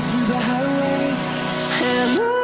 through the highways. And I